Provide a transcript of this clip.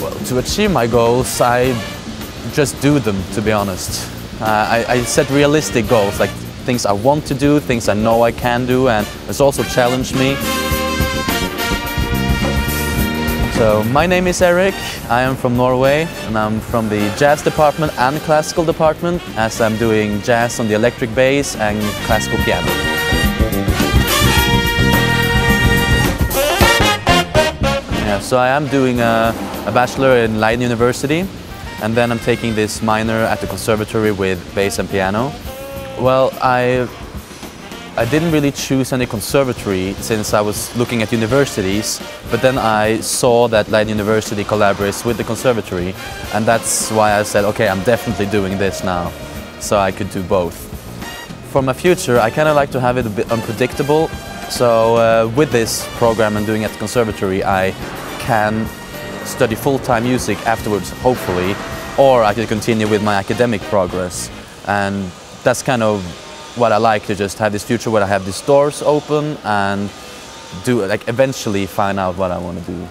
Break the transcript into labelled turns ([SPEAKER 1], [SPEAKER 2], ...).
[SPEAKER 1] Well, to achieve my goals, I just do them, to be honest. Uh, I, I set realistic goals, like things I want to do, things I know I can do, and it's also challenged me. So my name is Erik, I am from Norway and I'm from the jazz department and classical department as I'm doing jazz on the electric bass and classical piano. Yeah, so I am doing a, a bachelor in Leiden University and then I'm taking this minor at the conservatory with bass and piano. Well, I I didn't really choose any conservatory since I was looking at universities, but then I saw that Leiden University collaborates with the conservatory, and that's why I said, okay, I'm definitely doing this now, so I could do both. For my future, I kind of like to have it a bit unpredictable, so uh, with this program I'm doing at the conservatory, I can study full-time music afterwards, hopefully, or I could continue with my academic progress, and that's kind of what I like to just have this future where I have these doors open and do like eventually find out what I want to do.